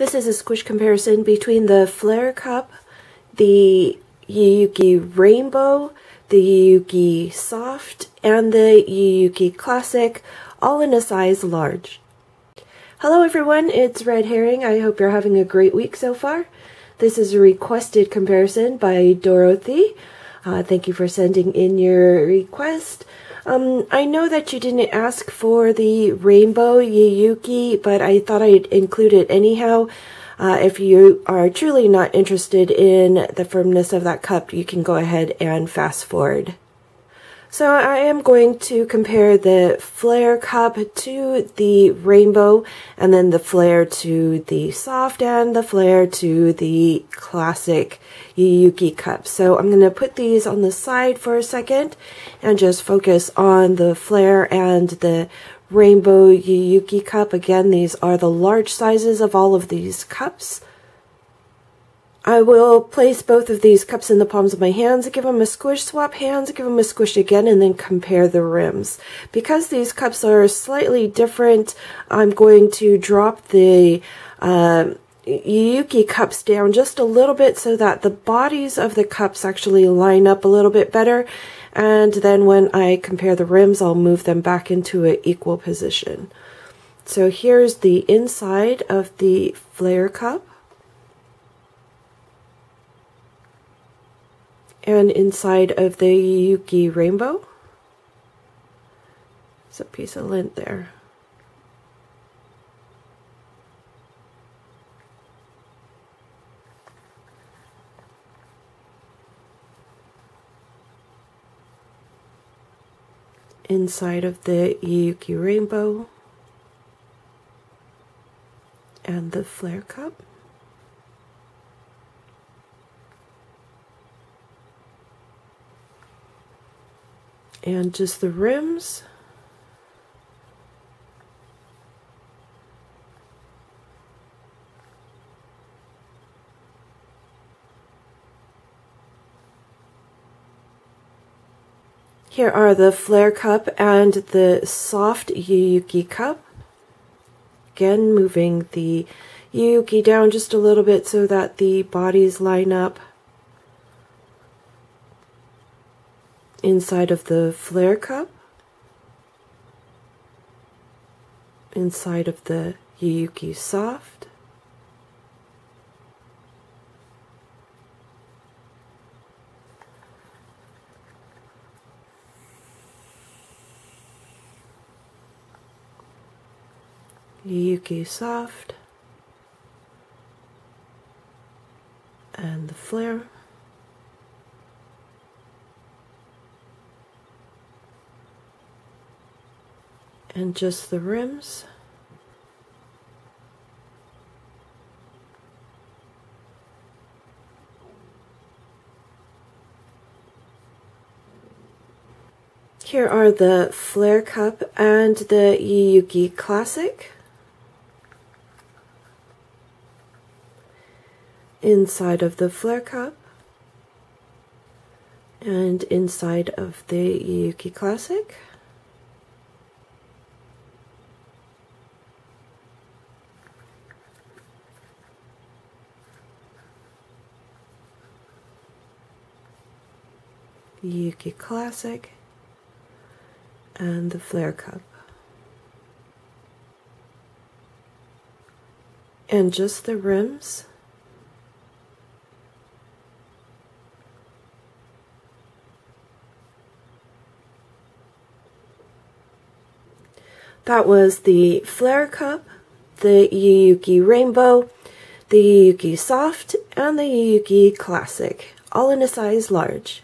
This is a squish comparison between the Fleur Cup, the Yuuki Rainbow, the Yuuki Soft, and the Yuuki Classic, all in a size large. Hello everyone, it's Red Herring. I hope you're having a great week so far. This is a requested comparison by Dorothy. Uh, thank you for sending in your request. Um, I know that you didn't ask for the rainbow Yuuki, but I thought I'd include it anyhow. Uh, if you are truly not interested in the firmness of that cup, you can go ahead and fast forward. So I am going to compare the Fleur cup to the rainbow and then the Fleur to the soft and the Fleur to the classic Yuuki cup. So I'm going to put these on the side for a second and just focus on the Fleur and the rainbow Yuuki cup. Again, these are the large sizes of all of these cups. I will place both of these cups in the palms of my hands, give them a squish, swap hands, give them a squish again, and then compare the rims. Because these cups are slightly different, I'm going to drop the uh, Yuuki cups down just a little bit so that the bodies of the cups actually line up a little bit better. And then when I compare the rims, I'll move them back into an equal position. So here's the inside of the Fleur cup. And inside of the Yuuki rainbow. There's a piece of lint there. Inside of the Yuuki rainbow and the Fleur cup. And just the rims. Here are the Fleur cup and the soft Yuuki cup. Again, moving the Yuuki down just a little bit so that the bodies line up. Inside of the Fleur cup, inside of the Yuuki Soft, Yuuki Soft, and the Fleur. And just the rims. Here are the Fleur Cup and the Yuuki Classic. Inside of the Fleur Cup and inside of the Yuuki Classic. Yuuki Classic, and the Fleur Cup. And just the rims. That was the Fleur Cup, the Yuuki Rainbow, the Yuuki Soft, and the Yuuki Classic, all in a size large.